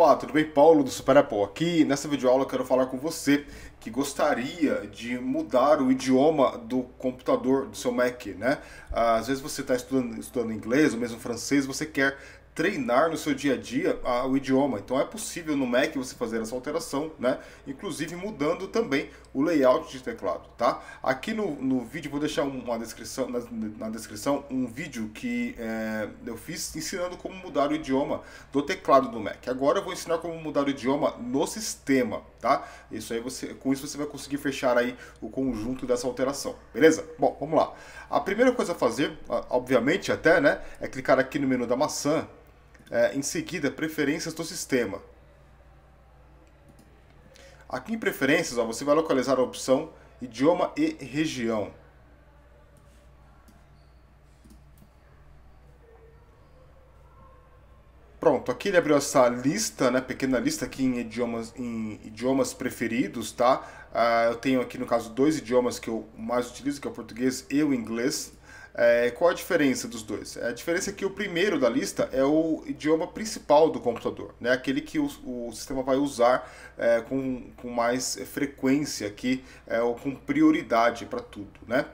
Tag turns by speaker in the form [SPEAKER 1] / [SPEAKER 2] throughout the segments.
[SPEAKER 1] Opa, tudo bem? Paulo do Super Apple aqui. Nessa videoaula eu quero falar com você que gostaria de mudar o idioma do computador do seu Mac, né? Às vezes você está estudando, estudando inglês ou mesmo francês, você quer treinar no seu dia a dia a, o idioma. Então é possível no Mac você fazer essa alteração, né? Inclusive mudando também o layout de teclado, tá? Aqui no, no vídeo vou deixar uma descrição, na, na descrição um vídeo que é, eu fiz ensinando como mudar o idioma do teclado do Mac. Agora eu vou ensinar como mudar o idioma no sistema, tá? Isso aí você, com isso você vai conseguir fechar aí o conjunto dessa alteração, beleza? Bom, vamos lá. A primeira coisa a fazer, obviamente até, né, é clicar aqui no menu da maçã é, em seguida, preferências do sistema. Aqui em preferências, ó, você vai localizar a opção idioma e região. Pronto, aqui ele abriu essa lista, né, pequena lista aqui em idiomas, em idiomas preferidos, tá? Uh, eu tenho aqui no caso dois idiomas que eu mais utilizo, que é o português e o inglês. É, qual a diferença dos dois? A diferença é que o primeiro da lista é o idioma principal do computador, né? aquele que o, o sistema vai usar é, com, com mais frequência aqui, é, ou com prioridade para tudo. Né?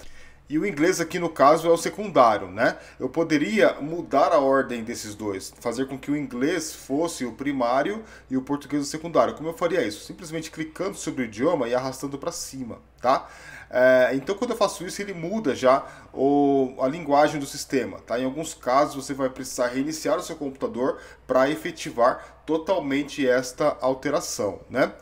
[SPEAKER 1] E o inglês aqui no caso é o secundário, né? Eu poderia mudar a ordem desses dois, fazer com que o inglês fosse o primário e o português o secundário. Como eu faria isso? Simplesmente clicando sobre o idioma e arrastando para cima, tá? É, então quando eu faço isso ele muda já o, a linguagem do sistema, tá? Em alguns casos você vai precisar reiniciar o seu computador para efetivar totalmente esta alteração, né?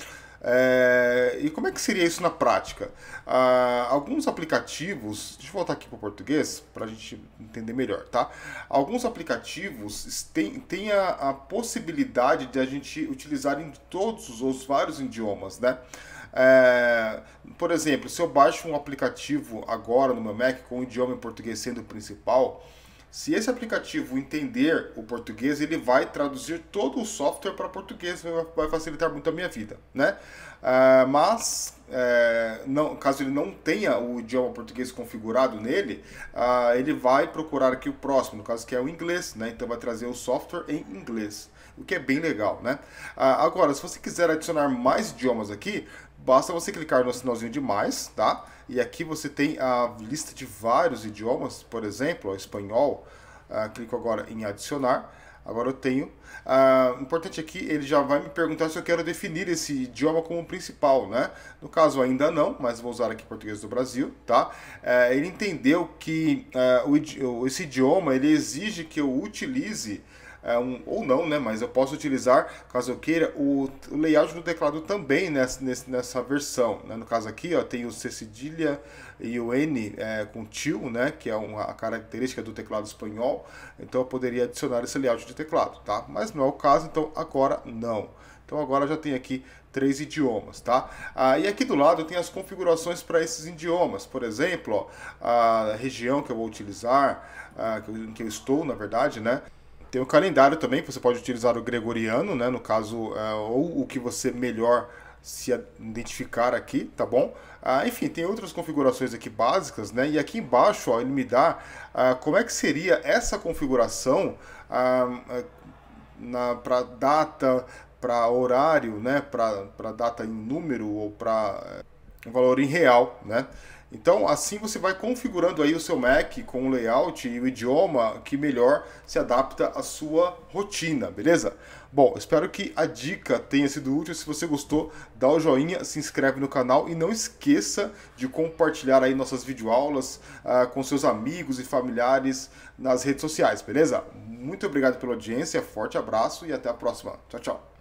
[SPEAKER 1] É, e como é que seria isso na prática? Ah, alguns aplicativos, deixa eu voltar aqui para o português para a gente entender melhor, tá? Alguns aplicativos têm, têm a, a, possibilidade de a gente utilizar em todos os vários idiomas, né? É, por exemplo, se eu baixo um aplicativo agora no meu Mac com o idioma em português sendo o principal, se esse aplicativo entender o português, ele vai traduzir todo o software para português, vai facilitar muito a minha vida, né? Uh, mas, é, não, caso ele não tenha o idioma português configurado nele, uh, ele vai procurar aqui o próximo, no caso que é o inglês, né? Então vai trazer o software em inglês, o que é bem legal, né? Uh, agora, se você quiser adicionar mais idiomas aqui, basta você clicar no sinalzinho de mais, tá? E aqui você tem a lista de vários idiomas, por exemplo, espanhol. Uh, clico agora em adicionar. Agora eu tenho. Uh, importante aqui, ele já vai me perguntar se eu quero definir esse idioma como principal, né? No caso ainda não, mas vou usar aqui português do Brasil, tá? Uh, ele entendeu que uh, o, esse idioma ele exige que eu utilize é, um, ou não, né? Mas eu posso utilizar, caso eu queira, o, o layout do teclado também nessa, nessa versão. Né? No caso aqui, ó, tem o C cedilha e o N é, com tio, né? Que é uma característica do teclado espanhol. Então eu poderia adicionar esse layout de teclado, tá? Mas não é o caso, então agora não. Então agora já tem aqui três idiomas, tá? Ah, e aqui do lado tem as configurações para esses idiomas. Por exemplo, ó, a região que eu vou utilizar, ah, que, eu, que eu estou, na verdade, né? Tem o calendário também, que você pode utilizar o gregoriano, né? No caso, é, ou o que você melhor se identificar aqui, tá bom? Ah, enfim, tem outras configurações aqui básicas, né? E aqui embaixo, ó, ele me dá ah, como é que seria essa configuração ah, para data, para horário, né? Para data em número ou para valor em real, né? Então, assim você vai configurando aí o seu Mac com o layout e o idioma que melhor se adapta à sua rotina, beleza? Bom, espero que a dica tenha sido útil. Se você gostou, dá o joinha, se inscreve no canal e não esqueça de compartilhar aí nossas videoaulas uh, com seus amigos e familiares nas redes sociais, beleza? Muito obrigado pela audiência, forte abraço e até a próxima. Tchau, tchau.